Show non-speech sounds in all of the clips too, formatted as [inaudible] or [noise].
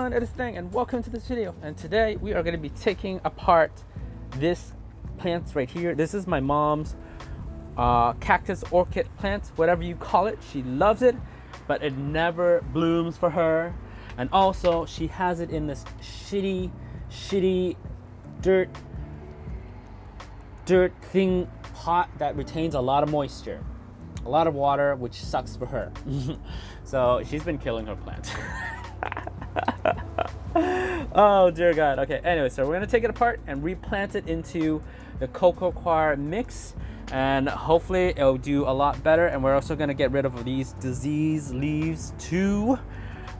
on it is Thang and welcome to this video. And today we are going to be taking apart this plant right here. This is my mom's uh, cactus orchid plant whatever you call it. She loves it but it never blooms for her. And also she has it in this shitty shitty dirt dirt thing pot that retains a lot of moisture a lot of water which sucks for her. [laughs] So she's been killing her plant [laughs] [laughs] oh dear God. Okay. Anyway, so we're gonna take it apart and replant it into the coco coir mix, and hopefully it'll do a lot better. And we're also gonna get rid of these disease leaves too,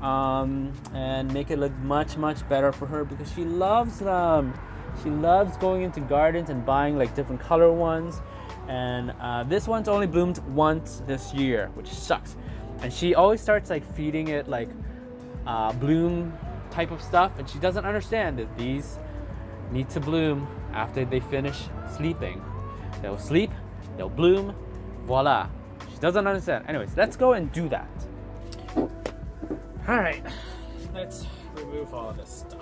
um, and make it look much much better for her because she loves them. She loves going into gardens and buying like different color ones. And uh, this one's only bloomed once this year, which sucks. And she always starts like feeding it like uh, bloom type of stuff, and she doesn't understand that these need to bloom after they finish sleeping. They'll sleep, they'll bloom, voila. She doesn't understand. Anyways, let's go and do that. All right, let's remove all this stuff.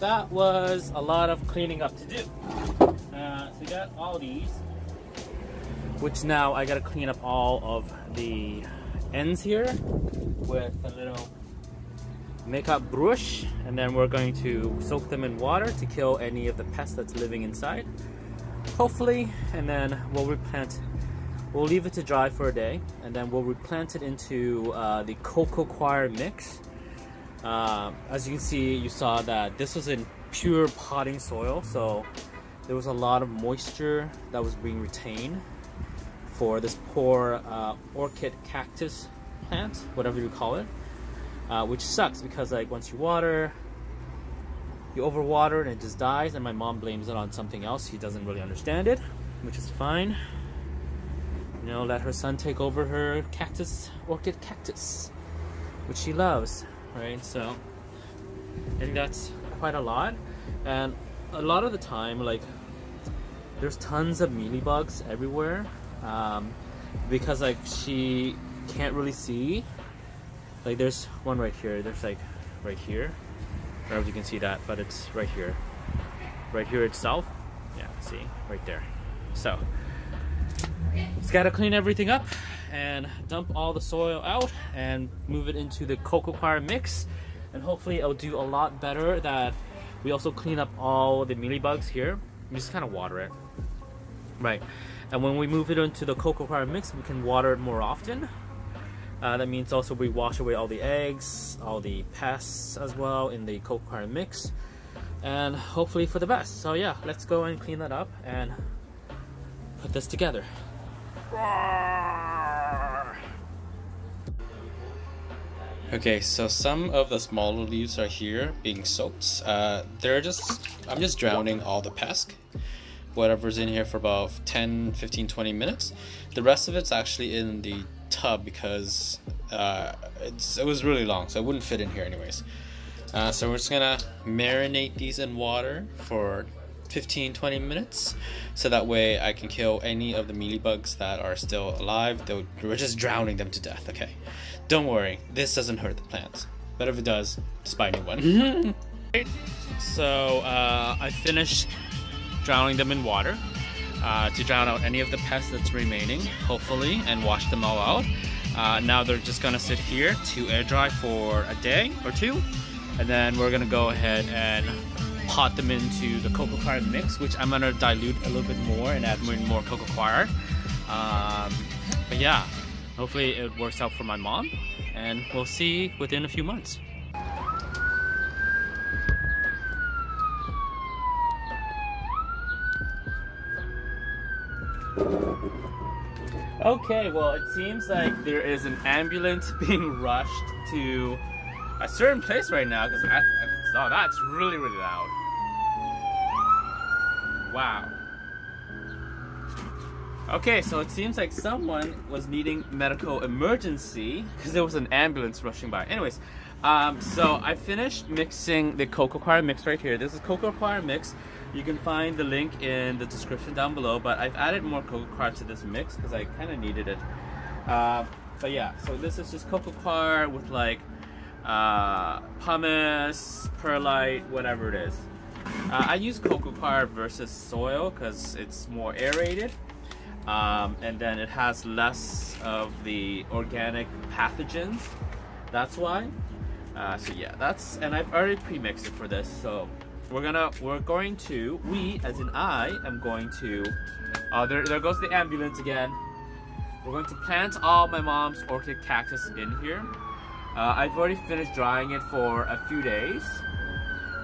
That was a lot of cleaning up to do. Uh, so we got all these, which now I gotta clean up all of the ends here with a little makeup brush and then we're going to soak them in water to kill any of the pests that's living inside hopefully and then we'll replant we'll leave it to dry for a day and then we'll replant it into uh, the coco coir mix uh, as you can see you saw that this was in pure potting soil so there was a lot of moisture that was being retained for this poor uh, orchid cactus plant whatever you call it uh, which sucks because like once you water you overwater and it just dies and my mom blames it on something else. She doesn't really understand it which is fine. You know let her son take over her cactus orchid cactus which she loves right? So I think that's quite a lot. And a lot of the time like there's tons of mealybugs everywhere um, because like she can't really see. Like there's one right here. There's like right here. I don't know if you can see that but it's right here. Right here itself? Yeah see? Right there. So it's got to clean everything up and dump all the soil out and move it into the coco coir mix and hopefully it'll do a lot better that we also clean up all the mealybugs here we just kind of water it right and when we move it into the coco coir mix we can water it more often uh, that means also we wash away all the eggs, all the pests as well in the coco coir mix. And hopefully for the best. So yeah, let's go and clean that up and put this together. Okay, so some of the smaller leaves are here being soaked. Uh, they're just, I'm just drowning all the pest whatever's in here for about 10 15 20 minutes the rest of it's actually in the tub because uh, it was really long, so it wouldn't fit in here anyways. Uh, so we're just gonna marinate these in water for 15 20 minutes so that way I can kill any of the mealy bugs that are still alive. Though we're just drowning them to death, okay? Don't worry, this doesn't hurt the plants. But if it does, just buy a new one. [laughs] so uh, I finished drowning them in water uh, to drown out any of the pests that's remaining, hopefully, and wash them all out. Uh, now they're just gonna sit here to air dry for a day or two, and then we're gonna go ahead and pot them into the coco coir mix, which I'm gonna dilute a little bit more and add more, more coco coir. Um, but yeah, hopefully it works out for my mom, and we'll see within a few months. Okay, well, it seems like there is an ambulance [laughs] being rushed to a certain place right now because oh, that's really, really loud. Wow. Okay, so it seems like someone was needing medical emergency because there was an ambulance rushing by. Anyways, um, so I finished mixing the coco coir mix right here. This is coco coir mix. You can find the link in the description down below, but I've added more coco coir to this mix because I kind of needed it. Uh, but yeah, so this is just coco coir with like uh, pumice, perlite, whatever it is. Uh, I use coco coir versus soil because it's more aerated. Um, and then it has less of the organic pathogens. That's why. Uh, so yeah, that's and I've already pre-mixed it for this. So we're gonna we're going to we as in I am going to uh, there there goes the ambulance again. We're going to plant all my mom's orchid cactus in here. Uh, I've already finished drying it for a few days.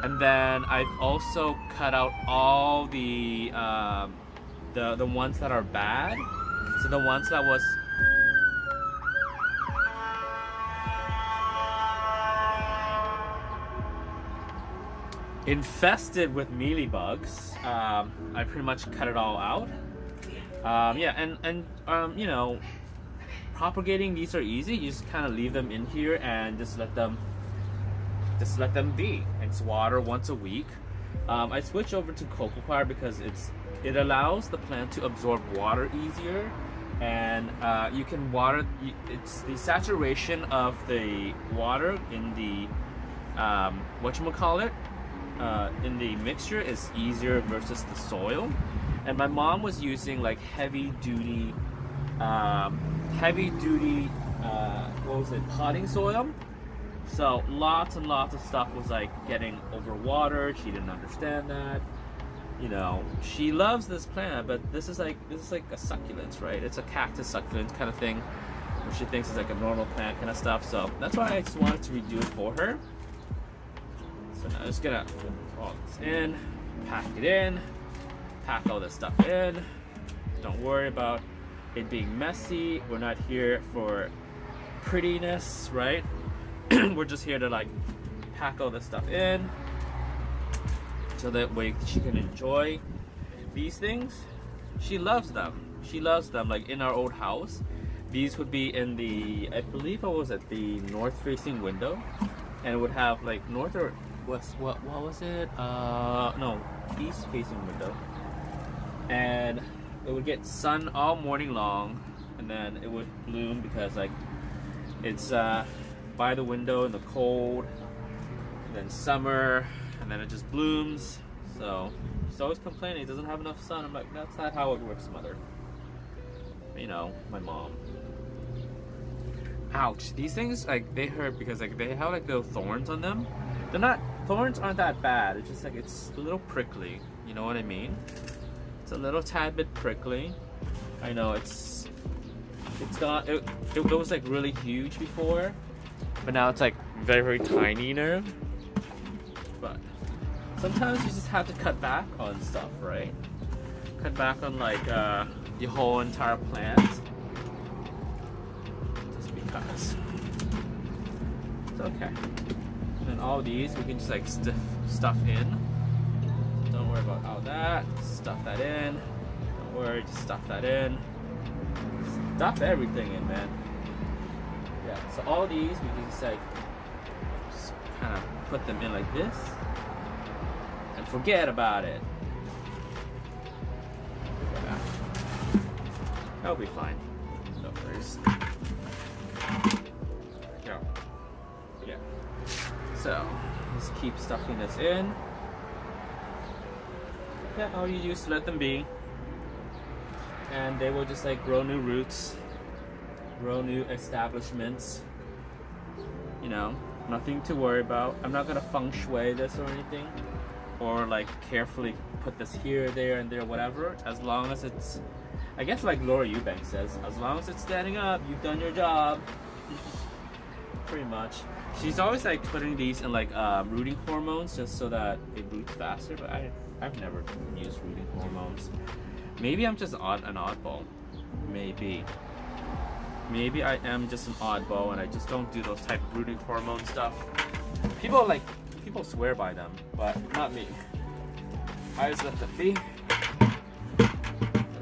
And then I've also cut out all the um, the the ones that are bad. So the ones that was infested with mealybugs. Um, I pretty much cut it all out. Um, yeah, and and um, you know, propagating these are easy. You just kind of leave them in here and just let them just let them be. Water once a week. Um, I switch over to coco coir because it's it allows the plant to absorb water easier and uh, you can water. It's the saturation of the water in the um, call it uh, in the mixture is easier versus the soil. And my mom was using like heavy duty, um, heavy duty, uh, what was it, potting soil. So lots and lots of stuff was like getting overwatered. She didn't understand that you know, she loves this plant, but this is like this is like a succulent, right? It's a cactus succulent kind of thing, which she thinks is like a normal plant kind of stuff. So that's why I just wanted to redo it for her. So now I'm just gonna put all this in, pack it in, pack all this stuff in. Don't worry about it being messy. We're not here for prettiness, right? [clears throat] We're just here to like pack all this stuff in so that way she can enjoy these things. She loves them. She loves them. Like in our old house, these would be in the, I believe I was at the north facing window and it would have like north or west, what, what was it? Uh, no, east facing window. And it would get sun all morning long and then it would bloom because like it's uh, by the window in the cold and then summer and then it just blooms. So she's always complaining it doesn't have enough sun. I'm like, that's not how it works, mother. You know, my mom. Ouch! These things like they hurt because like they have like little thorns on them. They're not thorns aren't that bad. It's just like it's a little prickly. You know what I mean? It's a little tad bit prickly. I know it's it's got it, it, it was like really huge before, but now it's like very very tiny now but sometimes you just have to cut back on stuff, right? Cut back on like uh, the whole entire plant. Just because. It's okay. And all these we can just like stiff stuff in. Don't worry about all that. Stuff that in. Don't worry, just stuff that in. Stuff everything in, man. Yeah, so all these we can just like just kind of put them in like this and forget about it. That'll be fine. No worries. Go. Yeah. So, just keep stuffing this in. Yeah, all you just let them be. And they will just like grow new roots, grow new establishments. You know, nothing to worry about. I'm not gonna feng shui this or anything, or like carefully put this here, there, and there, whatever. As long as it's, I guess like Laura Eubanks says, as long as it's standing up, you've done your job. [laughs] Pretty much. She's always like putting these in like uh, rooting hormones just so that it roots faster, but I, I've never used rooting hormones. Maybe I'm just odd, an oddball. Maybe. Maybe I am just an oddball and I just don't do those type of rooting hormone stuff. People like, people swear by them, but not me. I just let them be. What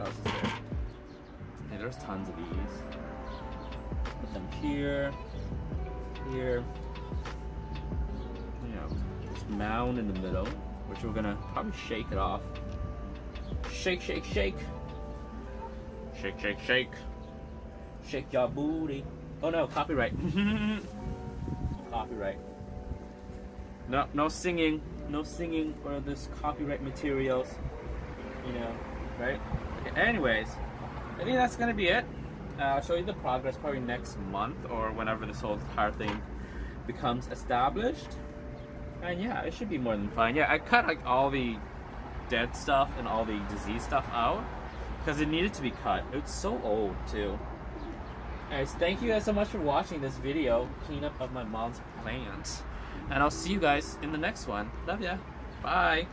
else is there? Okay, there's tons of these. Put them here, here. You know, this mound in the middle, which we're gonna probably shake it off. Shake, shake, shake. Shake, shake, shake. Shake your booty. Oh no, copyright. [laughs] copyright. No, no singing. No singing or this copyright materials. You know, right? Okay, anyways, I think that's gonna be it. Uh, I'll show you the progress probably next month or whenever this whole entire thing becomes established. And yeah, it should be more than fine. Yeah, I cut like all the dead stuff and all the disease stuff out because it needed to be cut. It's so old too. Guys, thank you guys so much for watching this video, cleanup of my mom's plants. And I'll see you guys in the next one. Love ya. Bye.